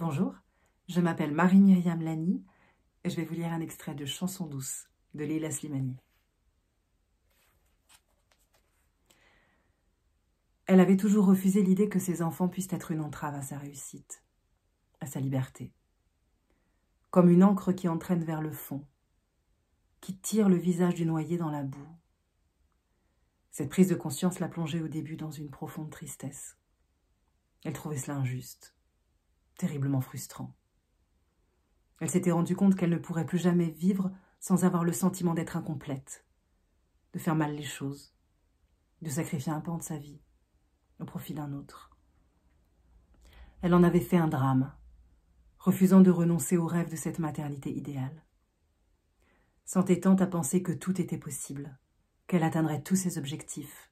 Bonjour, je m'appelle Marie-Myriam Lani et je vais vous lire un extrait de Chanson douce de Leila Slimani. Elle avait toujours refusé l'idée que ses enfants puissent être une entrave à sa réussite, à sa liberté. Comme une encre qui entraîne vers le fond, qui tire le visage du noyé dans la boue. Cette prise de conscience l'a plongée au début dans une profonde tristesse. Elle trouvait cela injuste terriblement frustrant. Elle s'était rendue compte qu'elle ne pourrait plus jamais vivre sans avoir le sentiment d'être incomplète, de faire mal les choses, de sacrifier un pan de sa vie au profit d'un autre. Elle en avait fait un drame, refusant de renoncer au rêve de cette maternité idéale. S'entêtant à penser que tout était possible, qu'elle atteindrait tous ses objectifs,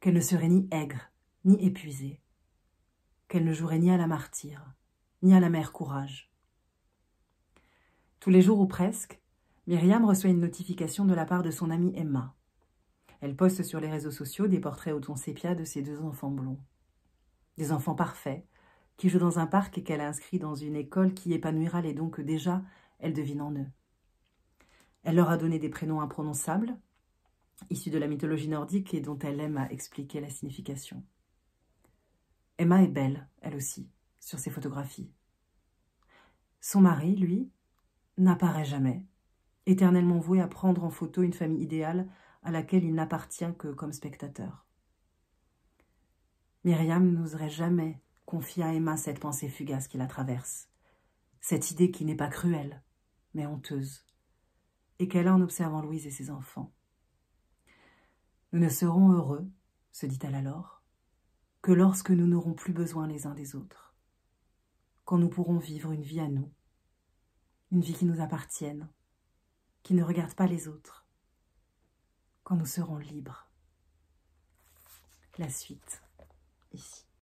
qu'elle ne serait ni aigre, ni épuisée, qu'elle ne jouerait ni à la martyre, ni à la mère courage. Tous les jours ou presque, Myriam reçoit une notification de la part de son amie Emma. Elle poste sur les réseaux sociaux des portraits au ton sépia de ses deux enfants blonds. Des enfants parfaits, qui jouent dans un parc et qu'elle a inscrit dans une école qui épanouira les dons que déjà elle devine en eux. Elle leur a donné des prénoms imprononçables, issus de la mythologie nordique et dont elle aime à expliquer la signification. Emma est belle, elle aussi, sur ses photographies. Son mari, lui, n'apparaît jamais, éternellement voué à prendre en photo une famille idéale à laquelle il n'appartient que comme spectateur. Myriam n'oserait jamais confier à Emma cette pensée fugace qui la traverse, cette idée qui n'est pas cruelle, mais honteuse, et qu'elle a en observant Louise et ses enfants. Nous ne serons heureux, se dit-elle alors, que lorsque nous n'aurons plus besoin les uns des autres quand nous pourrons vivre une vie à nous, une vie qui nous appartienne, qui ne regarde pas les autres, quand nous serons libres. La suite, ici.